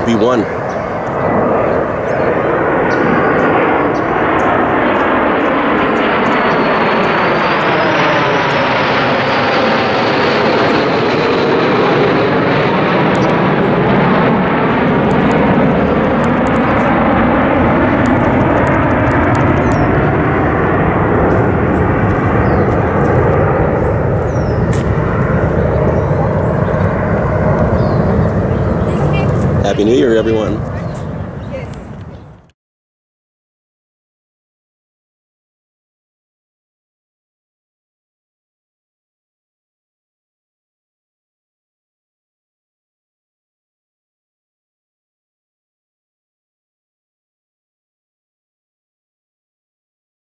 B1. Happy New Year, everyone.